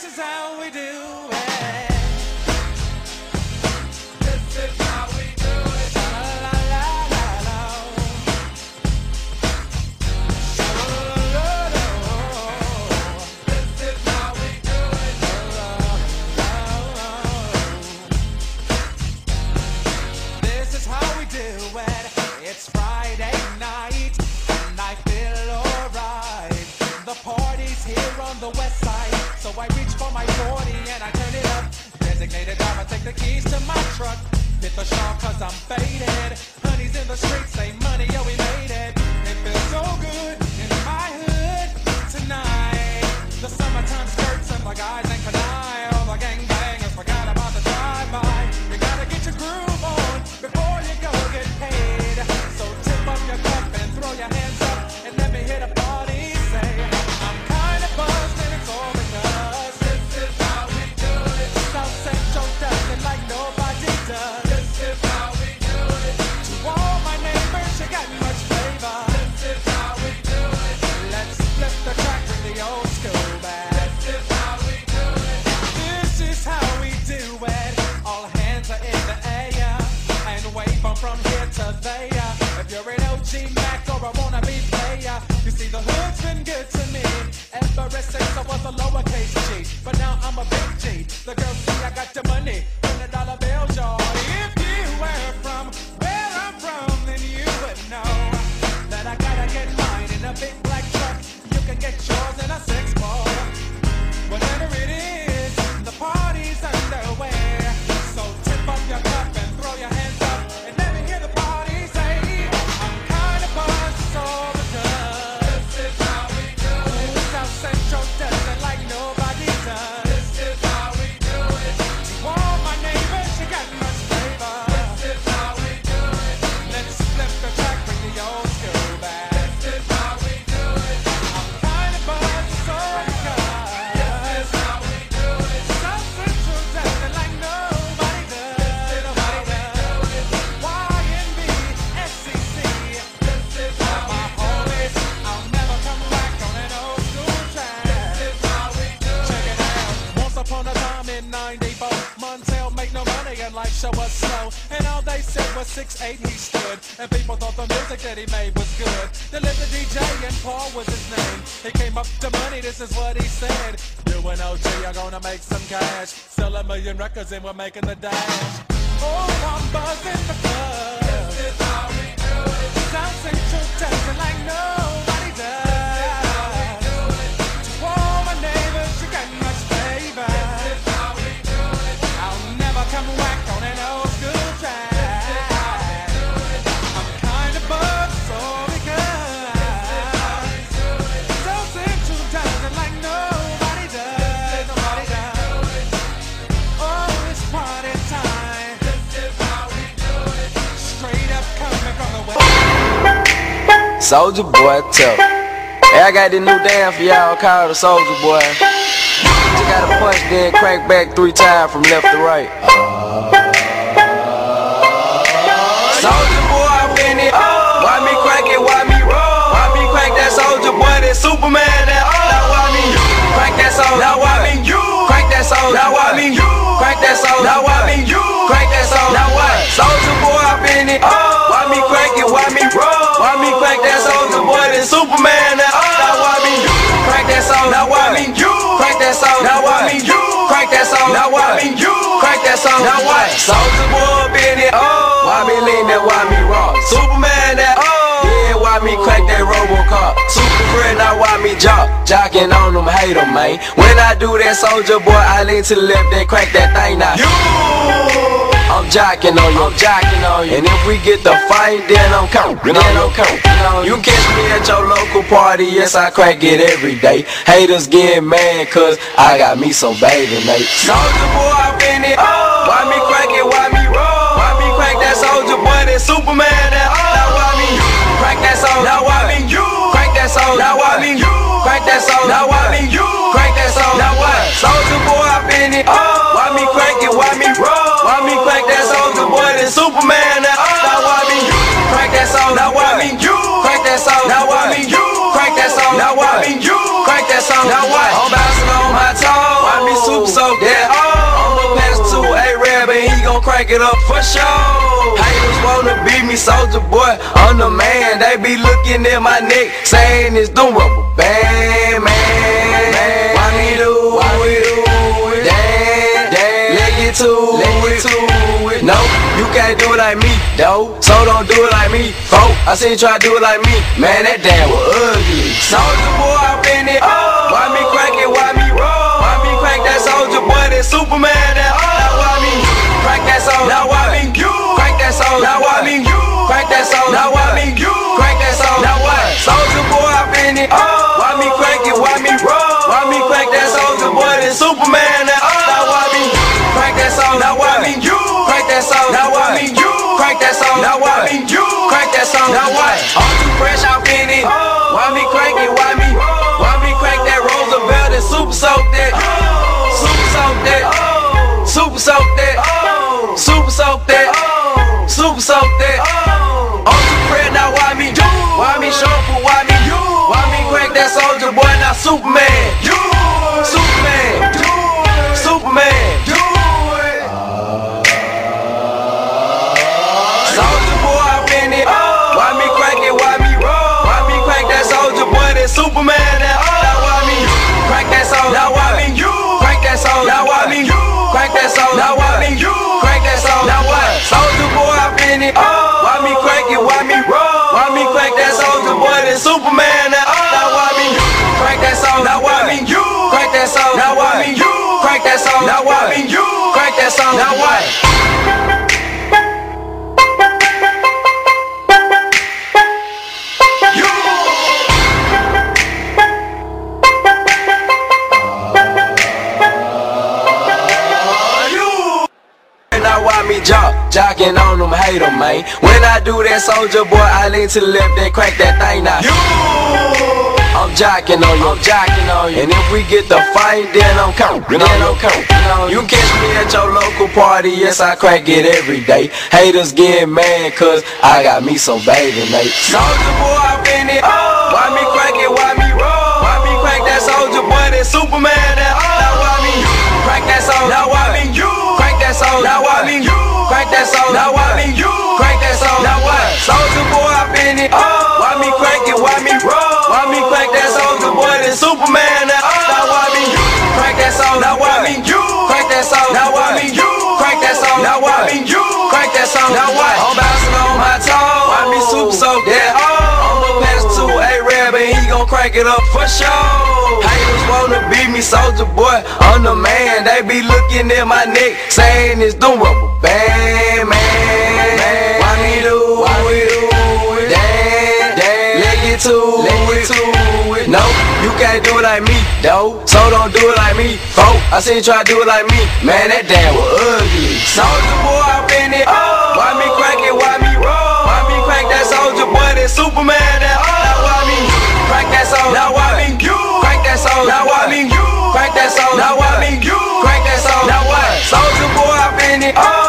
This is how we do it. This is how we do it. This is how we do it. This is how we do it. It's Friday night, and I feel alright. The party's here on the west side, so I reach for my 40 and I turn it up. Designated driver, take the keys to my truck. Hit the shawl cause I'm faded. Honey's in the streets, say money, yo, we made it. But now I'm a big G. The girls see I got was slow. And all they said was 6'8 he stood. And people thought the music that he made was good. They lived the DJ and Paul was his name. He came up to money, this is what he said. You and OG are gonna make some cash. Sell a million records and we're making the dash. Oh, I'm buzzing Soulja Boy, tough. Hey, I got this new dance for y'all called the Soulja Boy. You gotta punch, then crank back three times from left to right. Soldier soldier? Now what? Soulja Boy, in it. Oh. Why me lean that? Why me rock? Superman? That Oh, yeah, why me crank that Robocop? Super friend, now why me jock? Jocking on them, hate them, man. When I do that Soulja Boy, I lean to the left, then crack that thing now. You, I'm jocking on you, I'm jocking on you. And if we get the fight, then I'm counting, then I'm counting. You catch me at your local party, yes, I crack it every day. Haters get mad, cause I got me some baby, mate. Soulja Boy, I'm in it. Why me crank it, why me roll? Why me crank that Soulja Boy, that Superman, that Now why me crank that soldier? Now why me you crank that soldier? Now why me you crank that soldier? Now why me you crank that soldier? Now what? Crank it up for sure. Haters wanna beat me, Soulja Boy. I'm the man. They be looking at my neck, saying it's the rubber band man. Why me do? It? Damn, damn. Let get to it. it. No, you can't do it like me, though. So don't do it like me, folk. I seen you try to do it like me. Man, that damn was ugly. Soulja Boy, I been it. Why me crank it? Why me roll? Why me crank that Soulja Boy? That Superman? That now crank that song. Now why me you crank that song. Now what? I'm too fresh, I'm in it. Oh. Why me crank it? Why me? Oh. Why me crank that Roosevelt and super soak that? Oh. Super soak that. Super soak that. Super soak that. Super soak that. Superman? That now why me crank that soldier? Now why me You crank that soldier? Now why me You crank that soldier? Now why me You crank that soldier? Now what? Soulja Boy, I been it. Oh. Why me crank it? Why me roll? Why me crank that Soulja Boy? That Superman? That now why me crank that soldier? Now why me You crank that soldier? Now why me You crank that soldier? Now why me You crank that soldier? Now what? Jocking on them, hate 'em, man. When I do that Soulja Boy, I lean to the left and crack that thing now. I'm jocking on you, I'm jocking on you. And if we get the fight, then I'm coming, then I'm coming. You catch me at your local party, yes I crack it every day. Haters get mad cause I got me some baby mate. Soulja Boy, I'm been it. Why me crank it? Why me roll? Why me crank that Soulja Boy? That Superman? Now why crank that soldier? Now why me crank that soldier? Now why me crank that soldier? Now what? I'm bouncing on my toe. Why me super soak that? I'ma pass to A-Rab and he gon' crank it up for sure. Haters wanna beat me, Soulja Boy. I'm the man. They be looking at my neck, saying it's rubber band man. Why me do? Why we do? Damn, damn. Let get to it. No, you can't do it like me, though. So don't do it like me, folk. I seen you try to do it like me. Man, that damn was ugly. Soulja Boy, I been it. Oh. Why me crack it? Why me roll? Why me crack that Soulja Boy? That Superman, that oh. Now why me crack that soldier? Now why me you crack that soldier? Now why me you crack that soldier? Now